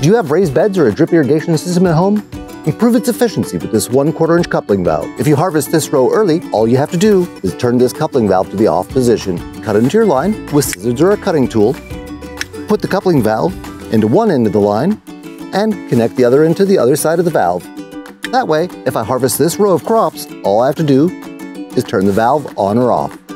Do you have raised beds or a drip irrigation system at home? Improve its efficiency with this 1 quarter inch coupling valve. If you harvest this row early, all you have to do is turn this coupling valve to the off position, cut into your line with scissors or a cutting tool, put the coupling valve into one end of the line, and connect the other end to the other side of the valve. That way, if I harvest this row of crops, all I have to do is turn the valve on or off.